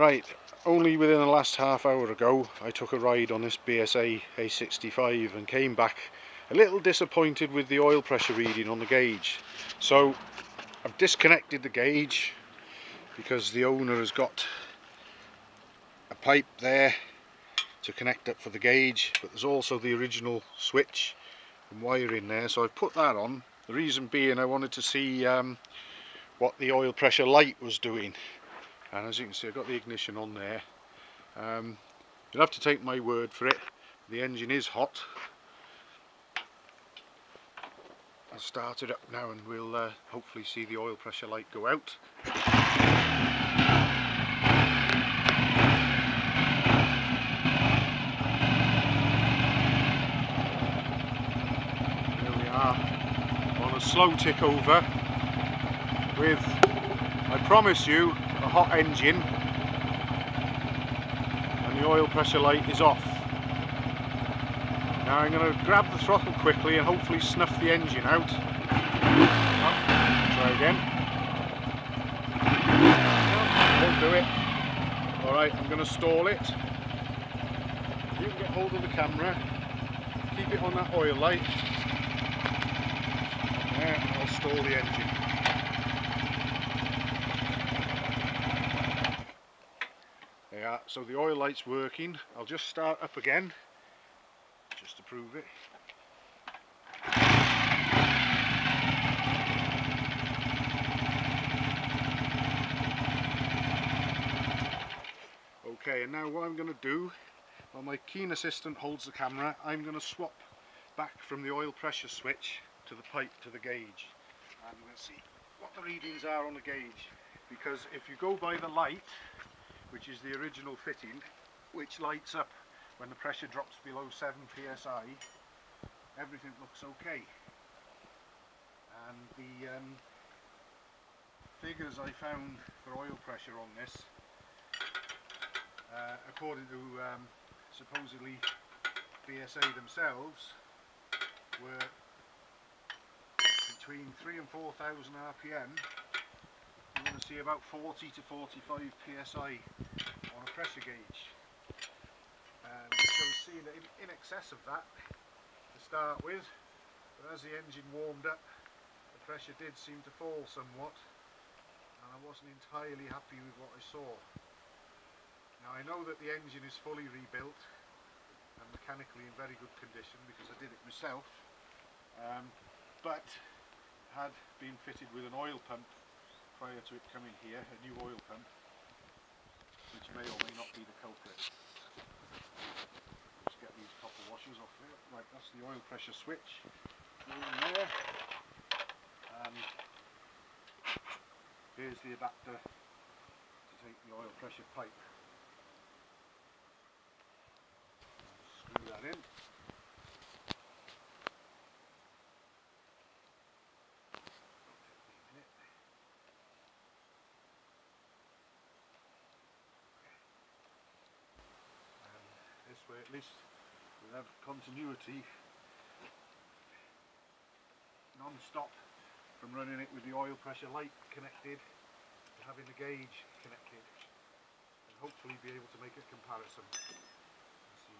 Right, only within the last half hour ago I took a ride on this BSA A65 and came back a little disappointed with the oil pressure reading on the gauge. So I've disconnected the gauge because the owner has got a pipe there to connect up for the gauge but there's also the original switch and wire in there so I've put that on the reason being I wanted to see um, what the oil pressure light was doing. And as you can see I've got the ignition on there. Um, you'll have to take my word for it. The engine is hot. I'll start it up now and we'll uh, hopefully see the oil pressure light go out. We are. On a slow tick over with, I promise you, a hot engine and the oil pressure light is off. Now I'm going to grab the throttle quickly and hopefully snuff the engine out. Oh, try again. Won't do it. Alright, I'm going to stall it. You can get hold of the camera, keep it on that oil light. There, I'll stall the engine. Yeah, so the oil light's working. I'll just start up again, just to prove it. Okay, and now what I'm going to do, while my keen assistant holds the camera, I'm going to swap back from the oil pressure switch to the pipe to the gauge. And we'll see what the readings are on the gauge. Because if you go by the light, which is the original fitting, which lights up when the pressure drops below 7 psi, everything looks okay. And the um, figures I found for oil pressure on this, uh, according to um, supposedly BSA themselves, were between 3 and 4,000 RPM you're going to see about 40 to 45 psi on a pressure gauge. Um, I was seeing in, in excess of that to start with but as the engine warmed up the pressure did seem to fall somewhat and I wasn't entirely happy with what I saw. Now I know that the engine is fully rebuilt and mechanically in very good condition because I did it myself um, but had been fitted with an oil pump prior to it coming here, a new oil pump, which may or may not be the culprit. Let's get these copper washers off here. Right, that's the oil pressure switch. In there. And here's the adapter to take the oil pressure pipe. Screw that in. this way at least we'll have continuity non-stop from running it with the oil pressure light connected to having the gauge connected and hopefully be able to make a comparison and see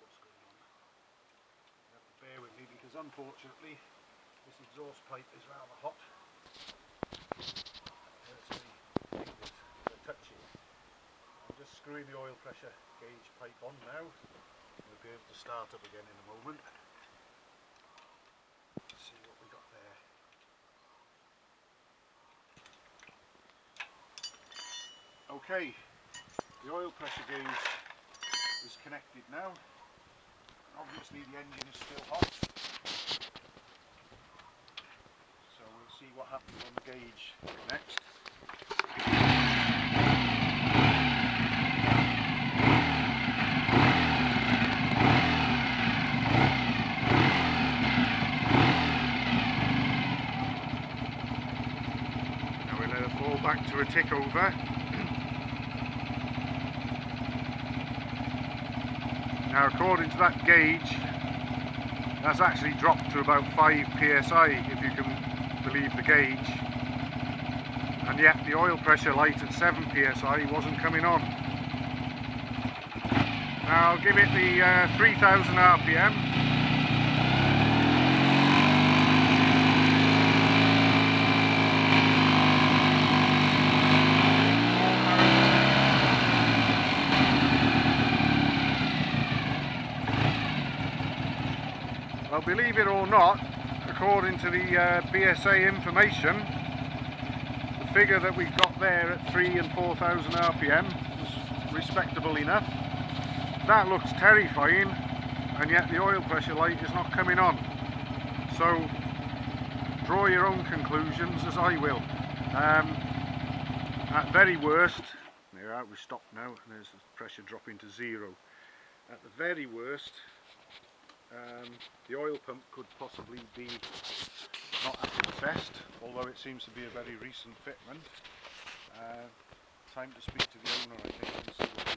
what's going on. You have to bear with me because unfortunately this exhaust pipe is rather hot. It hurts me fingers as I touch it. I'm screwing the oil pressure gauge pipe on now. We'll be able to start up again in a moment. See what we got there. Okay, the oil pressure gauge is connected now. Obviously the engine is still hot. So we'll see what happens on the gauge next. Now we'll let it fall back to a tick over. Now according to that gauge, that's actually dropped to about 5 psi if you can believe the gauge. And yet the oil pressure light at 7 psi wasn't coming on. Now I'll give it the uh, 3000 RPM Well, believe it or not, according to the uh, BSA information, the figure that we've got there at 3 and 4,000 RPM is respectable enough. That looks terrifying, and yet the oil pressure light is not coming on. So, draw your own conclusions as I will. Um, at very worst, there we stop now, and there's the pressure dropping to zero. At the very worst, um, the oil pump could possibly be not at its best, although it seems to be a very recent fitment. Uh, time to speak to the owner I think